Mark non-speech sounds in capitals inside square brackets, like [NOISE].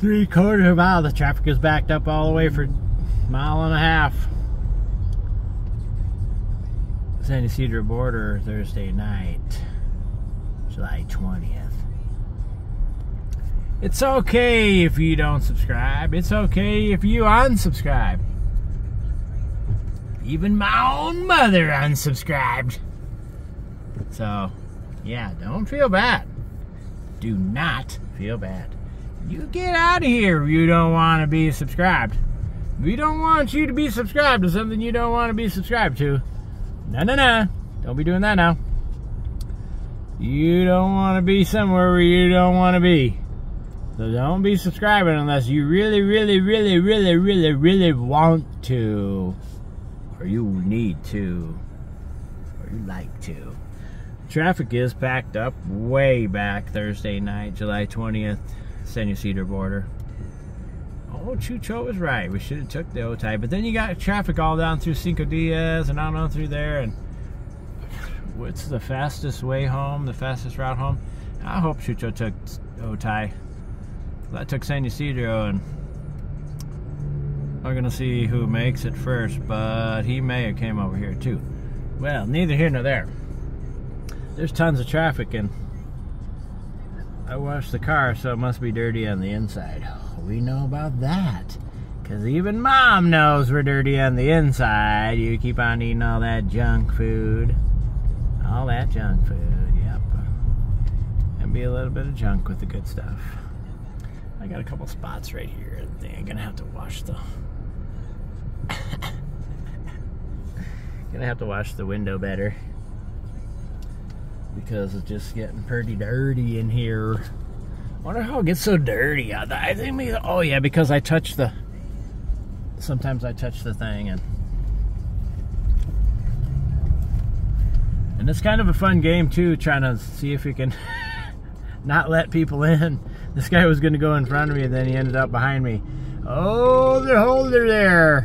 three quarter of a mile. The traffic is backed up all the way for a mile and a half. San Ysidro border Thursday night, July 20th. It's okay if you don't subscribe. It's okay if you unsubscribe. Even my own mother unsubscribed. So, yeah, don't feel bad. Do not feel bad. You get out of here if you don't want to be subscribed. We don't want you to be subscribed to something you don't want to be subscribed to. No, no, no. Don't be doing that now. You don't want to be somewhere where you don't want to be. So don't be subscribing unless you really, really, really, really, really, really want to. Or you need to. Or you like to. Traffic is packed up way back Thursday night, July 20th, San Ysidro border. Oh, Chucho was right. We should have took the Otay. But then you got traffic all down through Cinco y Diez and on on through there. And [SIGHS] what's the fastest way home, the fastest route home? I hope Chucho took Otay. I took San Ysidro and we're going to see who makes it first. But he may have came over here too. Well, neither here nor there. There's tons of traffic and I washed the car so it must be dirty on the inside we know about that. Because even mom knows we're dirty on the inside. You keep on eating all that junk food. All that junk food, yep. And be a little bit of junk with the good stuff. I got a couple spots right here. I'm gonna have to wash the... [COUGHS] gonna have to wash the window better. Because it's just getting pretty dirty in here wonder how it gets so dirty. I think maybe, oh yeah, because I touch the, sometimes I touch the thing and, and it's kind of a fun game too, trying to see if you can [LAUGHS] not let people in. This guy was going to go in front of me and then he ended up behind me. Oh, the holder there.